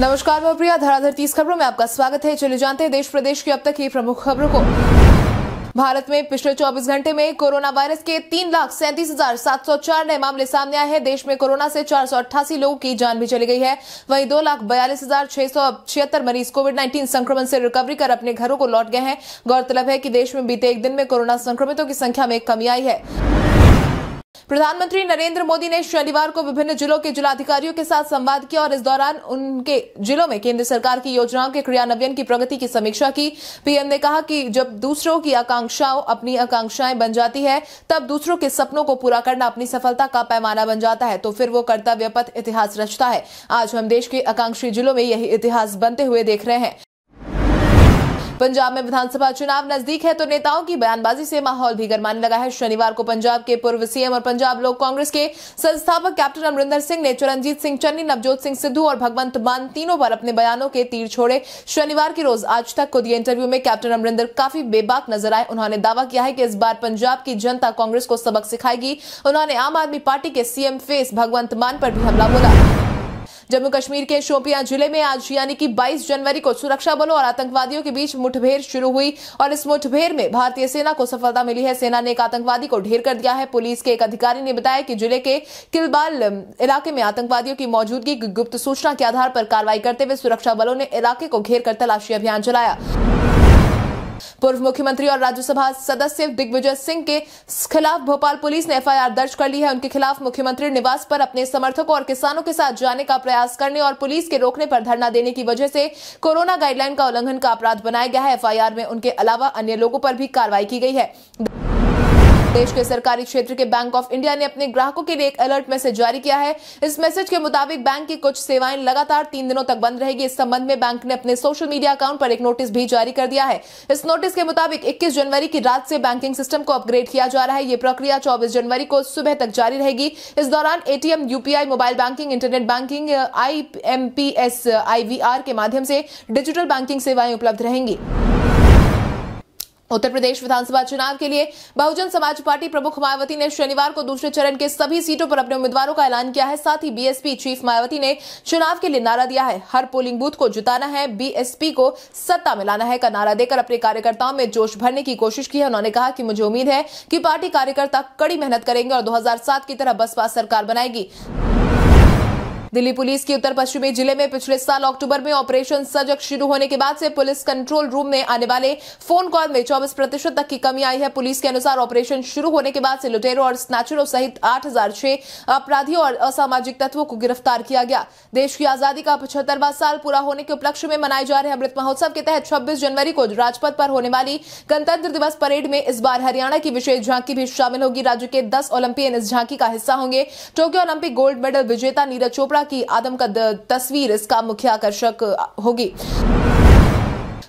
नमस्कार, मैं प्रिया, धराधर तीस खबरों में आपका स्वागत है। चलिए जानते हैं, देश प्रदेश की अब तक की प्रमुख खबरों को। भारत में पिछले 24 घंटे में कोरोना वायरस के तीन लाख सैंतीस हज़ार सात सौ चार नए मामले सामने आए हैं। देश में कोरोना से चार सौ अट्ठासी लोगों की जान भी चली गई है। वहीं दो लाख बयालीस हज़ार छह सौ छिहत्तर मरीज़ कोविड 19 संक्रमण से रिकवरी कर अपने घरों को लौट गए हैं। गौरतलब है कि देश में बीते एक दिन में कोरोना संक्रमितों की संख्या में कमी आई है। प्रधानमंत्री नरेंद्र मोदी ने शनिवार को विभिन्न जिलों के जिलाधिकारियों के साथ संवाद किया और इस दौरान उनके जिलों में केंद्र सरकार की योजनाओं के क्रियान्वयन की प्रगति की समीक्षा की। पीएम ने कहा कि जब दूसरों की आकांक्षाओं, अपनी आकांक्षाएँ बन जाती है, तब दूसरों के सपनों को पूरा करना अपनी सफलता का पैमाना बन जाता है तो फिर वो कर्तव्य पथ इतिहास रचता है। आज हम देश के आकांक्षी जिलों में यही इतिहास बनते हुए देख रहे हैं। पंजाब में विधानसभा चुनाव नज़दीक है तो नेताओं की बयानबाजी से माहौल भी गरमाने लगा है। शनिवार को पंजाब के पूर्व सीएम और पंजाब लोक कांग्रेस के संस्थापक कैप्टन अमरिंदर सिंह ने चरणजीत सिंह चन्नी, नवजोत सिंह सिद्धू और भगवंत मान तीनों पर अपने बयानों के तीर छोड़े। शनिवार के रोज आज तक को दिए इंटरव्यू में कैप्टन अमरिंदर काफ़ी बेबाक नज़र आए। उन्होंने दावा किया है कि इस बार पंजाब की जनता कांग्रेस को सबक सिखाएगी। उन्होंने आम आदमी पार्टी के सीएम फेस भगवंत मान पर भी हमला बोला। जम्मू कश्मीर के शोपियाँ ज़िले में आज, यानी कि 22 जनवरी को सुरक्षा बलों और आतंकवादियों के बीच मुठभेड़ शुरू हुई और इस मुठभेड़ में भारतीय सेना को सफलता मिली है। सेना ने एक आतंकवादी को ढेर कर दिया है। पुलिस के एक अधिकारी ने बताया कि ज़िले के किलबाल इलाके में आतंकवादियों की मौजूदगी गुप्त सूचना के आधार पर कार्रवाई करते हुए सुरक्षा बलों ने इलाके को घेर कर तलाशी अभियान चलाया। पूर्व मुख्यमंत्री और राज्यसभा सदस्य दिग्विजय सिंह के खिलाफ भोपाल पुलिस ने एफआईआर दर्ज कर ली है। उनके खिलाफ मुख्यमंत्री निवास पर अपने समर्थकों और किसानों के साथ जाने का प्रयास करने और पुलिस के रोकने पर धरना देने की वजह से कोरोना गाइडलाइन का उल्लंघन का अपराध बनाया गया है। एफआईआर में उनके अलावा अन्य लोगों पर भी कार्रवाई की गई है। देश के सरकारी क्षेत्र के बैंक ऑफ़ इंडिया ने अपने ग्राहकों के लिए एक अलर्ट मैसेज जारी किया है। इस मैसेज के मुताबिक बैंक की कुछ सेवाएँ लगातार तीन दिनों तक बंद रहेगी। इस संबंध में बैंक ने अपने सोशल मीडिया अकाउंट पर एक नोटिस भी जारी कर दिया है। इस नोटिस के मुताबिक 21 जनवरी की रात से बैंकिंग सिस्टम को अपग्रेड किया जा रहा है। ये प्रक्रिया चौबीस जनवरी को सुबह तक जारी रहेगी। इस दौरान ATM UPI mobile banking internet banking IMPS IVR के माध्यम से डिजिटल बैंकिंग सेवाएँ उपलब्ध रहेंगी। उत्तर प्रदेश विधानसभा चुनाव के लिए बहुजन समाज पार्टी प्रमुख मायावती ने शनिवार को दूसरे चरण के सभी सीटों पर अपने उम्मीदवारों का ऐलान किया है। साथ ही बीएसपी चीफ मायावती ने चुनाव के लिए नारा दिया है। हर पोलिंग बूथ को जिताना है, बीएसपी को सत्ता में लाना है का नारा देकर अपने कार्यकर्ताओं में जोश भरने की कोशिश की है। उन्होंने कहा कि मुझे उम्मीद है कि पार्टी कार्यकर्ता कड़ी मेहनत करेंगे और दो हज़ार सात की तरह बसपा सरकार बनाएगी। दिल्ली पुलिस की उत्तर पश्चिमी ज़िले में पिछले साल अक्टूबर में ऑपरेशन सजग शुरू होने के बाद से पुलिस कंट्रोल रूम में आने वाले फ़ोन कॉल में 24 प्रतिशत तक की कमी आई है। पुलिस के अनुसार ऑपरेशन शुरू होने के बाद से लुटेरों और स्नैचरों सहित आठ हज़ार छह अपराधियों और असामाजिक तत्वों को गिरफ़्तार किया गया। देश की आज़ादी का पचहत्तरवा साल पूरा होने के उपलक्ष्य में मनाए जा रहे अमृत महोत्सव के तहत छब्बीस जनवरी को राजपथ पर होने वाली गणतंत्र दिवस परेड में इस बार हरियाणा की विशेष झांकी भी शामिल होगी। राज्य के दस ओलंपियन इस झांकी का हिस्सा होंगे। टोक्यो ओलंपिक गोल्ड मेडल विजेता नीरज चोपड़ा की आदम का तस्वीर इसका मुख्य आकर्षक होगी।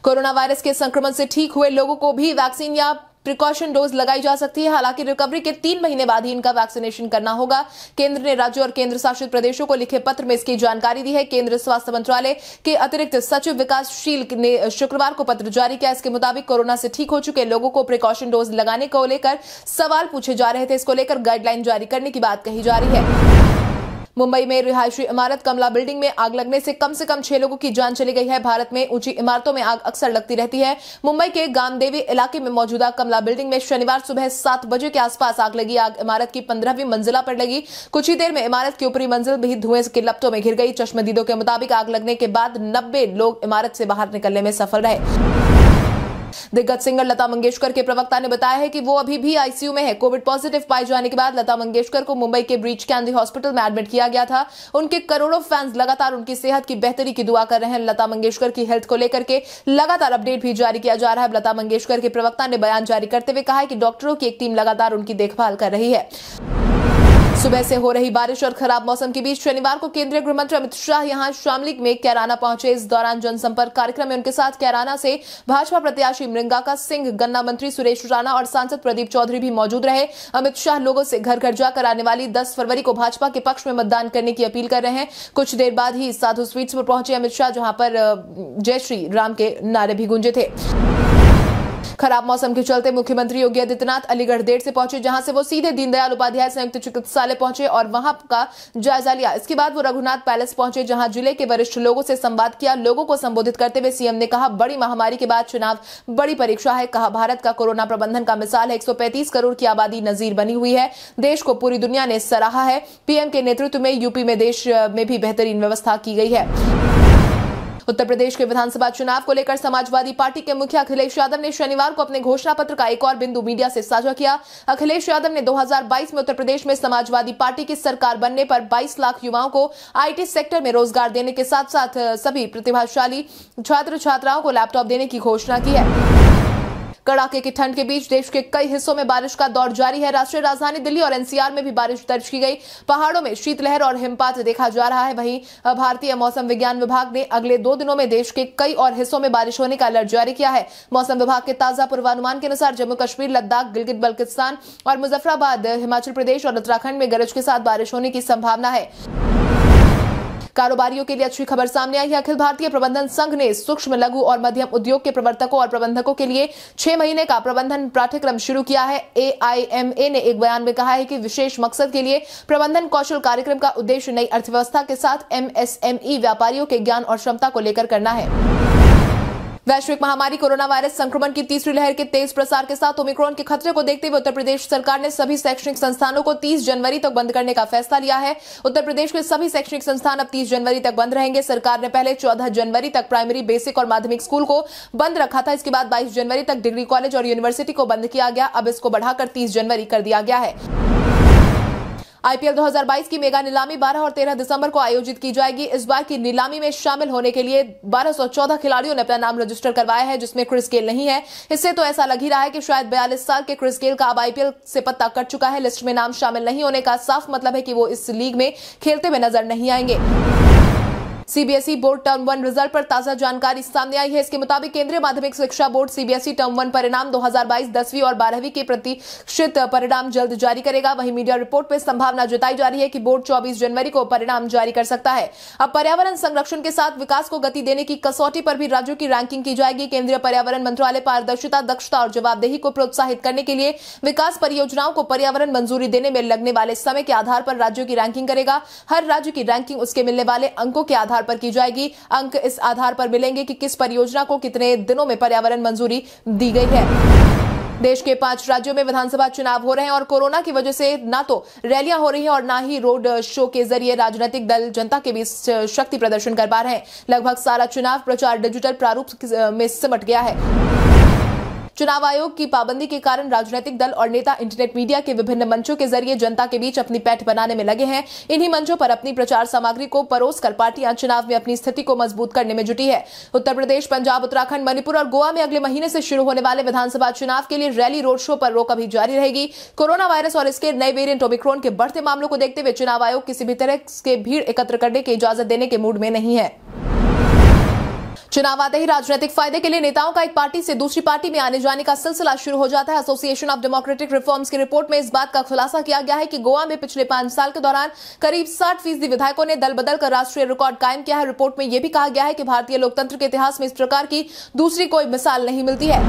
कोरोना वायरस के संक्रमण से ठीक हुए लोगों को भी वैक्सीन या प्रिकॉशन डोज लगाई जा सकती है। हालाँकि रिकवरी के तीन महीने बाद ही इनका वैक्सीनेशन करना होगा। केंद्र ने राज्यों और केंद्र शासित प्रदेशों को लिखे पत्र में इसकी जानकारी दी है। केंद्र स्वास्थ्य मंत्रालय के अतिरिक्त सचिव विकासशील ने शुक्रवार को पत्र जारी किया। इसके मुताबिक कोरोना से ठीक हो चुके लोगों को प्रिकॉशन डोज लगाने को लेकर सवाल पूछे जा रहे थे। इसको लेकर गाइडलाइन जारी करने की बात कही जा रही है। मुंबई में रिहायशी इमारत कमला बिल्डिंग में आग लगने से कम से कम छह लोगों की जान चली गई है। भारत में ऊँची इमारतों में आग अक्सर लगती रहती है। मुंबई के गामदेवी इलाके में मौजूदा कमला बिल्डिंग में शनिवार सुबह सात बजे के आसपास आग लगी। आग इमारत की पंद्रहवीं मंजिला पर लगी। कुछ ही देर में इमारत की ऊपरी मंजिल भी धुएँ के लपटों में घिर गई। चश्मदीदों के मुताबिक आग लगने के बाद नब्बे लोग इमारत से बाहर निकलने में सफल रहे। दिग्गज सिंगर लता मंगेशकर के प्रवक्ता ने बताया है कि वो अभी भी आईसीयू में है। कोविड पॉजिटिव पाए जाने के बाद लता मंगेशकर को मुंबई के ब्रीच कैंडी हॉस्पिटल में एडमिट किया गया था। उनके करोड़ों फैंस लगातार उनकी सेहत की बेहतरी की दुआ कर रहे हैं। लता मंगेशकर की हेल्थ को लेकर के लगातार अपडेट भी जारी किया जा रहा है। लता मंगेशकर के प्रवक्ता ने बयान जारी करते हुए कहा है कि डॉक्टरों की एक टीम लगातार उनकी देखभाल कर रही है। सुबह से हो रही बारिश और खराब मौसम के बीच शनिवार को केंद्रीय गृह मंत्री अमित शाह यहाँ शामली में कैराना पहुँचे। इस दौरान जनसंपर्क कार्यक्रम में उनके साथ कैराना से भाजपा प्रत्याशी मृंगाका सिंह, गन्ना मंत्री सुरेश राणा और सांसद प्रदीप चौधरी भी मौजूद रहे। अमित शाह लोगों से घर घर जाकर आने वाली दस फरवरी को भाजपा के पक्ष में मतदान करने की अपील कर रहे हैं। कुछ देर बाद ही साधु स्वीट्स पर पहुँचे अमित शाह, जहाँ पर जय श्री राम के नारे भी गूंजे थे। खराब मौसम के चलते मुख्यमंत्री योगी आदित्यनाथ अलीगढ़ देर से पहुँचे, जहाँ से वो सीधे दीनदयाल उपाध्याय संयुक्त चिकित्सालय पहुँचे और वहाँ का जायजा लिया। इसके बाद वो रघुनाथ पैलेस पहुँचे, जहाँ ज़िले के वरिष्ठ लोगों से संवाद किया, लोगों को संबोधित करते हुए सीएम ने कहा, बड़ी महामारी के बाद चुनाव बड़ी परीक्षा है। कहा, भारत का कोरोना प्रबंधन का मिसाल है। एक सौ पैंतीस करोड़ की आबादी नजीर बनी हुई है। देश को पूरी दुनिया ने सराहा है। पीएम के नेतृत्व में यूपी में देश में भी बेहतरीन व्यवस्था की गई है। उत्तर प्रदेश के विधानसभा चुनाव को लेकर समाजवादी पार्टी के मुखिया अखिलेश यादव ने शनिवार को अपने घोषणा पत्र का एक और बिंदु मीडिया से साझा किया। अखिलेश यादव ने 2022 में उत्तर प्रदेश में समाजवादी पार्टी की सरकार बनने पर 22 लाख युवाओं को आईटी सेक्टर में रोज़गार देने के साथ साथ सभी प्रतिभाशाली छात्र छात्राओं को लैपटॉप देने की घोषणा की है। कड़ाके की ठंड के बीच देश के कई हिस्सों में बारिश का दौर जारी है। राष्ट्रीय राजधानी दिल्ली और एनसीआर में भी बारिश दर्ज की गई। पहाड़ों में शीतलहर और हिमपात देखा जा रहा है। वहीं भारतीय मौसम विज्ञान विभाग ने अगले दो दिनों में देश के कई और हिस्सों में बारिश होने का अलर्ट जारी किया है। मौसम विभाग के ताज़ा पूर्वानुमान के अनुसार जम्मू कश्मीर, लद्दाख, गिलगित, बल्किस्तान और मुजफ्फराबाद, हिमाचल प्रदेश और उत्तराखंड में गरज के साथ बारिश होने की संभावना है। कारोबारियों के लिए अच्छी खबर सामने आई है। अखिल भारतीय प्रबंधन संघ ने सूक्ष्म, लघु और मध्यम उद्योग के प्रवर्तकों और प्रबंधकों के लिए छह महीने का प्रबंधन पाठ्यक्रम शुरू किया है। एआईएमए ने एक बयान में कहा है कि विशेष मकसद के लिए प्रबंधन कौशल कार्यक्रम का उद्देश्य नई अर्थव्यवस्था के साथ एमएसएमई व्यापारियों के ज्ञान और क्षमता को लेकर करना है। वैश्विक महामारी, कोरोना वायरस संक्रमण की तीसरी लहर के तेज प्रसार के साथ ओमिक्रॉन के खतरे को देखते हुए उत्तर प्रदेश सरकार ने सभी शैक्षणिक संस्थानों को 30 जनवरी तक बंद करने का फैसला लिया है। उत्तर प्रदेश के सभी शैक्षणिक संस्थान अब 30 जनवरी तक बंद रहेंगे। सरकार ने पहले 14 जनवरी तक प्राइमरी, बेसिक और माध्यमिक स्कूल को बंद रखा था। इसके बाद बाईस जनवरी तक डिग्री कॉलेज और यूनिवर्सिटी को बंद किया गया। अब इसको बढ़ाकर तीस जनवरी कर दिया गया है। आईपीएल 2022 की मेगा नीलामी 12 और 13 दिसंबर को आयोजित की जाएगी। इस बार की नीलामी में शामिल होने के लिए 1214 खिलाड़ियों ने अपना नाम रजिस्टर करवाया है, जिसमें क्रिस गेल नहीं है। इससे तो ऐसा लग ही रहा है कि शायद बयालीस साल के क्रिस गेल का अब आईपीएल से पत्ता कट चुका है। लिस्ट में नाम शामिल नहीं होने का साफ़ मतलब है कि वो इस लीग में खेलते हुए नज़र नहीं आएँगे। CBSE board term one result पर ताज़ा जानकारी सामने आई है। इसके मुताबिक केंद्रीय माध्यमिक शिक्षा बोर्ड सीबीएसई टर्म वन परिणाम 2022 दसवीं और बारहवीं के प्रतिशत परिणाम जल्द जारी करेगा। वहीं मीडिया रिपोर्ट में संभावना जताई जा रही है कि बोर्ड 24 जनवरी को परिणाम जारी कर सकता है। अब पर्यावरण संरक्षण के साथ विकास को गति देने की कसौटी पर भी राज्यों की रैंकिंग की जाएगी। केंद्रीय पर्यावरण मंत्रालय पारदर्शिता, दक्षता और जवाबदेही को प्रोत्साहित करने के लिए विकास परियोजनाओं को पर्यावरण मंजूरी देने में लगने वाले समय के आधार पर राज्यों की रैंकिंग करेगा। हर राज्य की रैंकिंग उसके मिलने वाले अंकों के आधार पर की जाएगी। अंक इस आधार पर मिलेंगे कि किस परियोजना को कितने दिनों में पर्यावरण मंजूरी दी गई है। देश के पाँच राज्यों में विधानसभा चुनाव हो रहे हैं और कोरोना की वजह से ना तो रैलियाँ हो रही हैं और ना ही रोड शो के ज़रिए राजनीतिक दल जनता के बीच शक्ति प्रदर्शन कर पा रहे हैं। लगभग सारा चुनाव प्रचार डिजिटल प्रारूप में सिमट गया है। चुनाव आयोग की पाबंदी के कारण राजनीतिक दल और नेता इंटरनेट मीडिया के विभिन्न मंचों के ज़रिए जनता के बीच अपनी पैठ बनाने में लगे हैं। इन्हीं मंचों पर अपनी प्रचार सामग्री को परोस कर पार्टियाँ चुनाव में अपनी स्थिति को मज़बूत करने में जुटी है। उत्तर प्रदेश, पंजाब, उत्तराखंड, मणिपुर और गोवा में अगले महीने से शुरू होने वाले विधानसभा चुनाव के लिए रैली, रोड शो पर रोक अभी जारी रहेगी। कोरोना वायरस और इसके नए वेरियंट ओमिक्रोन के बढ़ते मामलों को देखते हुए चुनाव आयोग किसी भी तरह के भीड़ एकत्र करने की इजाज़त देने के मूड में नहीं है। चुनाव आते ही राजनीतिक फ़ायदे के लिए नेताओं का एक पार्टी से दूसरी पार्टी में आने जाने का सिलसिला शुरू हो जाता है। एसोसिएशन ऑफ़ डेमोक्रेटिक रिफॉर्म्स की रिपोर्ट में इस बात का खुलासा किया गया है कि गोवा में पिछले पाँच साल के दौरान करीब साठ फ़ीसदी विधायकों ने दल बदल कर राष्ट्रीय रिकॉर्ड कायम किया है। रिपोर्ट में यह भी कहा गया है कि भारतीय लोकतंत्र के इतिहास में इस प्रकार की दूसरी कोई मिसाल नहीं मिलती है।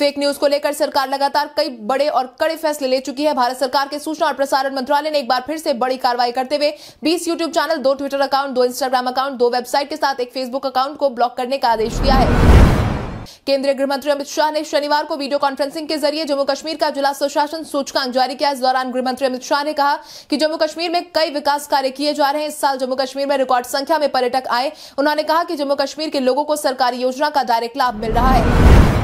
फेक न्यूज़ को लेकर सरकार लगातार कई बड़े और कड़े फैसले ले चुकी है। भारत सरकार के सूचना और प्रसारण मंत्रालय ने एक बार फिर से बड़ी कार्रवाई करते हुए 20 यूट्यूब चैनल, दो ट्विटर अकाउंट दो इंस्टाग्राम अकाउंट दो वेबसाइट के साथ एक फेसबुक अकाउंट को ब्लॉक करने का आदेश दिया है। केंद्रीय गृह मंत्री अमित शाह ने शनिवार को वीडियो कॉन्फ्रेंसिंग के ज़रिए जम्मू कश्मीर का जिला सुशासन सूचकांक जारी किया। इस दौरान गृह मंत्री अमित शाह ने कहा कि जम्मू कश्मीर में कई विकास कार्य किए जा रहे हैं। इस साल जम्मू कश्मीर में रिकॉर्ड संख्या में पर्यटक आए। उन्होंने कहा कि जम्मू कश्मीर के लोगों को सरकारी योजना का डायरेक्ट लाभ मिल रहा है।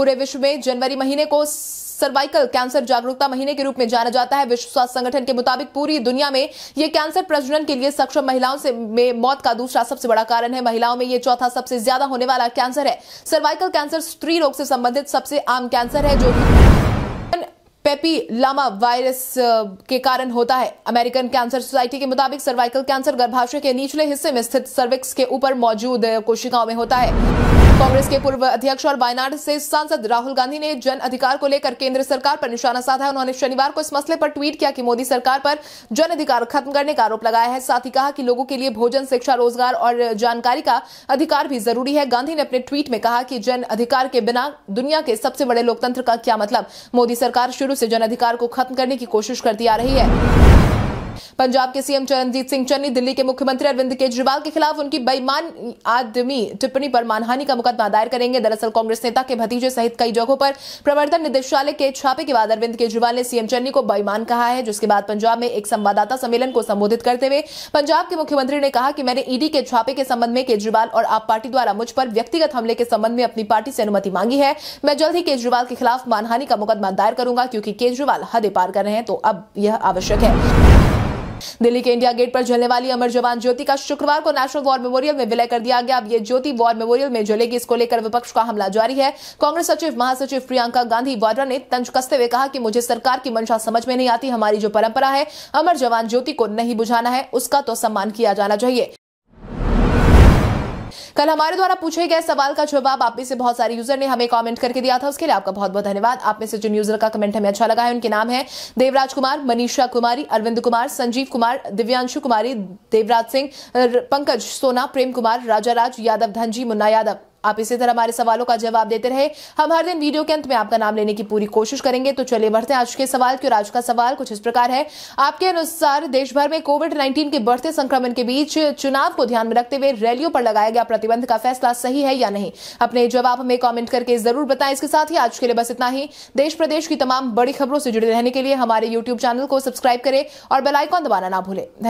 पूरे विश्व में जनवरी महीने को सर्वाइकल कैंसर जागरूकता महीने के रूप में जाना जाता है। विश्व स्वास्थ्य संगठन के मुताबिक पूरी दुनिया में यह कैंसर प्रजनन के लिए सक्षम महिलाओं से में मौत का दूसरा सबसे बड़ा कारण है। महिलाओं में यह चौथा सबसे ज़्यादा होने वाला कैंसर है। सर्वाइकल कैंसर स्त्री रोग से संबंधित सबसे आम कैंसर है, जो पेपीलामा वायरस के कारण होता है। अमेरिकन कैंसर सोसाइटी के मुताबिक सर्वाइकल कैंसर गर्भाशय के निचले हिस्से में स्थित सर्विक्स के ऊपर मौजूद कोशिकाओं में होता है। कांग्रेस के पूर्व अध्यक्ष और वायनाड से सांसद राहुल गांधी ने जन अधिकार को लेकर केंद्र सरकार पर निशाना साधा। उन्होंने शनिवार को इस मसले पर ट्वीट किया कि मोदी सरकार पर जन अधिकार खत्म करने का आरोप लगाया है। साथ ही कहा कि लोगों के लिए भोजन, शिक्षा, रोज़गार और जानकारी का अधिकार भी ज़रूरी है। गांधी ने अपने ट्वीट में कहा कि जन अधिकार के बिना दुनिया के सबसे बड़े लोकतंत्र का क्या मतलब? मोदी सरकार शुरू से जन अधिकार को खत्म करने की कोशिश करती आ रही है। पंजाब के सीएम चरणजीत सिंह चन्नी, दिल्ली के मुख्यमंत्री अरविंद केजरीवाल के खिलाफ उनकी बेईमान आदमी टिप्पणी पर मानहानि का मुकदमा दायर करेंगे। दरअसल कांग्रेस नेता के भतीजे सहित कई जगहों पर प्रवर्तन निदेशालय के छापे के बाद अरविंद केजरीवाल ने सीएम चन्नी को बेईमान कहा है, जिसके बाद पंजाब में एक संवाददाता सम्मेलन को संबोधित करते हुए पंजाब के मुख्यमंत्री ने कहा कि मैंने ईडी के छापे के संबंध में केजरीवाल और आप पार्टी द्वारा मुझ पर व्यक्तिगत हमले के संबंध में अपनी पार्टी से अनुमति मांगी है। मैं जल्द ही केजरीवाल के खिलाफ मानहानि का मुकदमा दायर करूँगा, क्योंकि केजरीवाल हद पार कर रहे हैं तो अब यह आवश्यक है। दिल्ली के इंडिया गेट पर जलने वाली अमर जवान ज्योति का शुक्रवार को नेशनल वॉर मेमोरियल में विलय कर दिया गया। अब ये ज्योति वॉर मेमोरियल में जलेगी इसको लेकर विपक्ष का हमला जारी है। कांग्रेस सचिव, महासचिव प्रियंका गांधी वाड्रा ने तंज कसते हुए कहा कि मुझे सरकार की मंशा समझ में नहीं आती, हमारी जो परंपरा है, अमर जवान ज्योति को नहीं बुझाना है, उसका तो सम्मान किया जाना चाहिए। कल हमारे द्वारा पूछे गए सवाल का जवाब आप में से बहुत सारे यूज़र ने हमें कमेंट करके दिया था। उसके लिए आपका बहुत बहुत धन्यवाद। आप में से जिन यूज़र का कमेंट हमें अच्छा लगा है, उनके नाम है देवराज कुमार, मनीषा कुमारी, अरविंद कुमार, संजीव कुमार, दिव्यांशु कुमारी, देवराज सिंह पंकज सोना, प्रेम कुमार राजा राज यादव, धनजी, मुन्ना यादव। आप इसी तरह हमारे सवालों का जवाब देते रहे। हम हर दिन वीडियो के अंत में आपका नाम लेने की पूरी कोशिश करेंगे। तो चलिए बढ़ते हैं आज के सवाल की और आज का सवाल कुछ इस प्रकार है। आपके अनुसार देश भर में कोविड नाइन्टीन के बढ़ते संक्रमण के बीच चुनाव को ध्यान में रखते हुए रैलियों पर लगाया गया प्रतिबंध का फैसला सही है या नहीं? अपने जवाब हमें कॉमेंट करके ज़रूर बताएँ। इसके साथ ही आज के लिए बस इतना ही। देश प्रदेश की तमाम बड़ी खबरों से जुड़े रहने के लिए हमारे यूट्यूब चैनल को सब्सक्राइब करें और बेलाइकॉन दबाना ना भूलें। धन्यवाद।